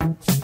Bye.